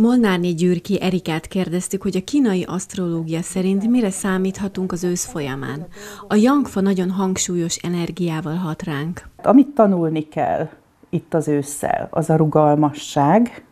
Molnárné Gyürki Erikát kérdeztük, hogy a kínai asztrológia szerint mire számíthatunk az ősz folyamán. A jangfa nagyon hangsúlyos energiával hat ránk. Amit tanulni kell itt az ősszel, az a rugalmasság.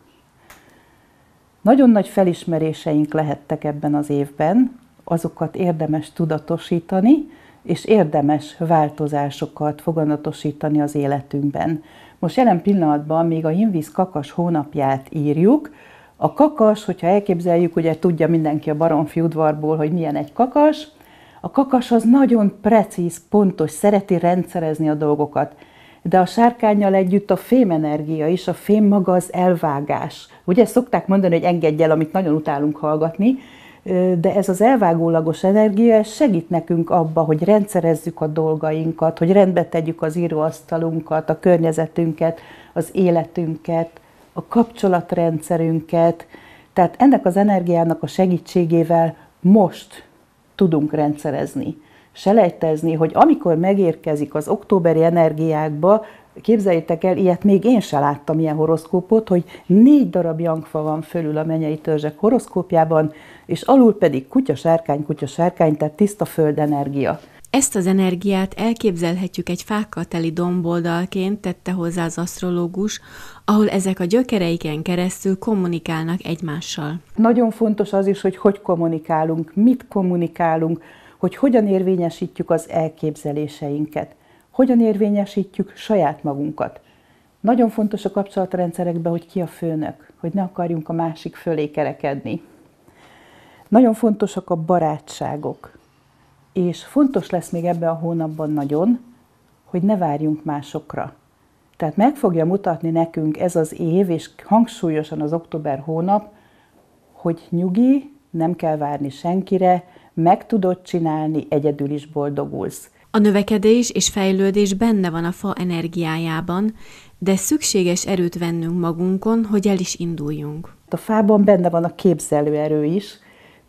Nagyon nagy felismeréseink lehettek ebben az évben, azokat érdemes tudatosítani, és érdemes változásokat foganatosítani az életünkben. Most jelen pillanatban még a Hinvíz kakas hónapját írjuk, a kakas, hogyha elképzeljük, ugye tudja mindenki a baromfi udvarból, hogy milyen egy kakas, a kakas az nagyon precíz, pontos, szereti rendszerezni a dolgokat. De a sárkányjal együtt a fémenergia is, a fém maga az elvágás. Ugye szokták mondani, hogy engedj el, amit nagyon utálunk hallgatni, de ez az elvágólagos energia segít nekünk abba, hogy rendszerezzük a dolgainkat, hogy rendbe tegyük az íróasztalunkat, a környezetünket, az életünket, a kapcsolatrendszerünket. Tehát ennek az energiának a segítségével most tudunk rendszerezni, selejtezni, hogy amikor megérkezik az októberi energiákba, képzeljétek el, ilyet még én se láttam ilyen horoszkópot, hogy négy darab jangfa van fölül a menyei törzsek horoszkópjában, és alul pedig kutya, sárkány, kutya, sárkány, tehát tiszta földenergia. Ezt az energiát elképzelhetjük egy fákkal teli domboldalként, tette hozzá az asztrológus, ahol ezek a gyökereiken keresztül kommunikálnak egymással. Nagyon fontos az is, hogy hogy kommunikálunk, mit kommunikálunk, hogy hogyan érvényesítjük az elképzeléseinket, hogyan érvényesítjük saját magunkat. Nagyon fontos a kapcsolatrendszerekben, hogy ki a főnök, hogy ne akarjunk a másik fölé kerekedni. Nagyon fontosak a barátságok, és fontos lesz még ebben a hónapban nagyon, hogy ne várjunk másokra. Tehát meg fogja mutatni nekünk ez az év, és hangsúlyosan az október hónap, hogy nyugi, nem kell várni senkire, meg tudod csinálni, egyedül is boldogulsz. A növekedés és fejlődés benne van a fa energiájában, de szükséges erőt vennünk magunkon, hogy el is induljunk. A fában benne van a képzelő erő is,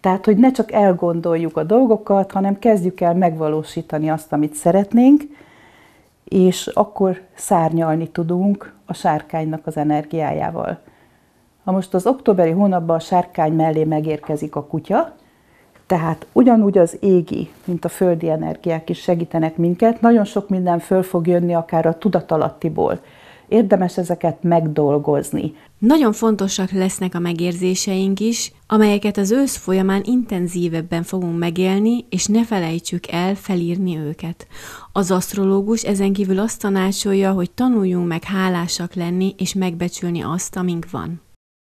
tehát, hogy ne csak elgondoljuk a dolgokat, hanem kezdjük el megvalósítani azt, amit szeretnénk, és akkor szárnyalni tudunk a sárkánynak az energiájával. Ha most az októberi hónapban a sárkány mellé megérkezik a kutya, tehát ugyanúgy az égi, mint a földi energiák is segítenek minket, nagyon sok minden föl fog jönni akár a tudatalattiból érdemes ezeket megdolgozni. Nagyon fontosak lesznek a megérzéseink is, amelyeket az ősz folyamán intenzívebben fogunk megélni, és ne felejtsük el felírni őket. Az asztrológus ezen kívül azt tanácsolja, hogy tanuljunk meg hálásak lenni és megbecsülni azt, amink van.